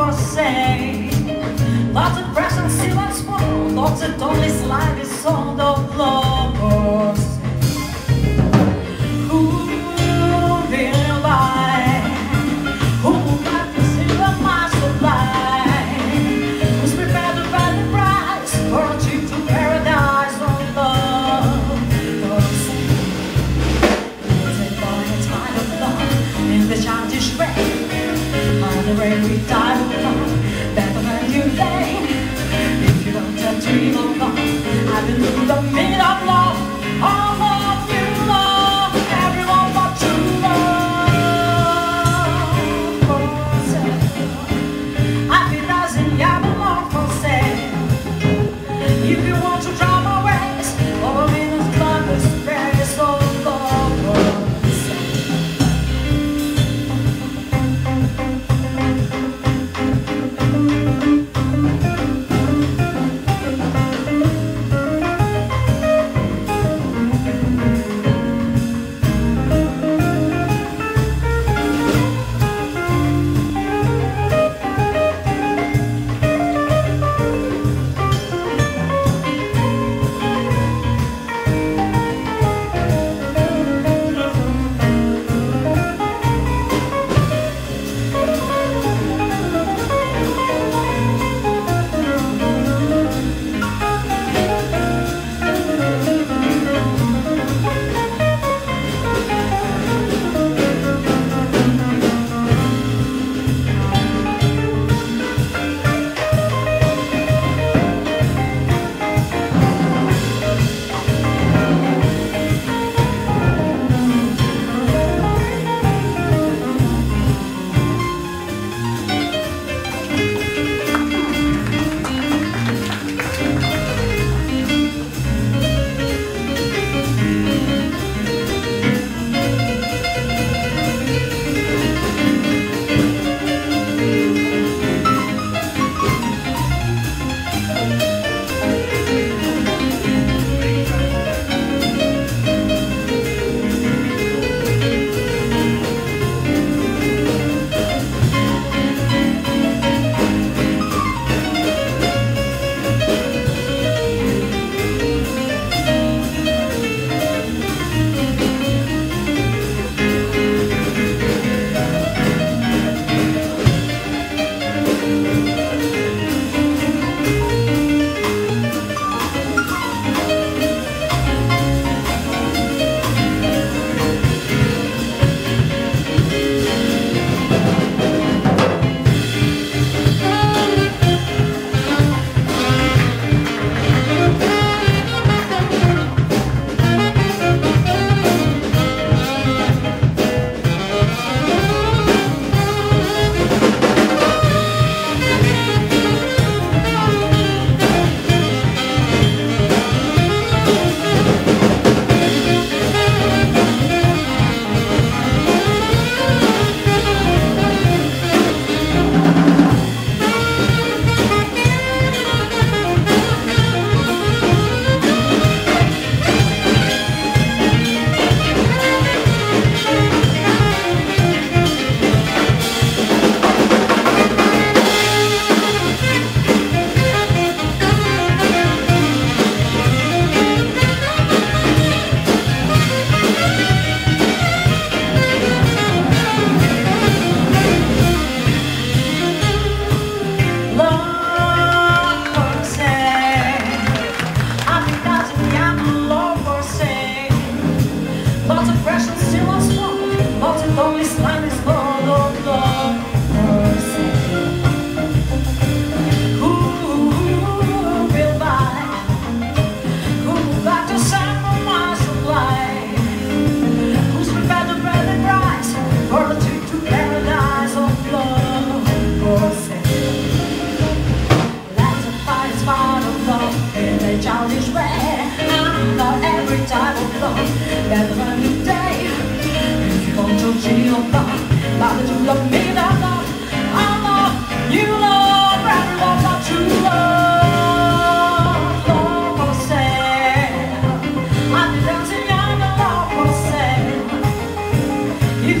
was safe. Lots of press and silence, lots of only slide is sound of love.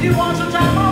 you want some time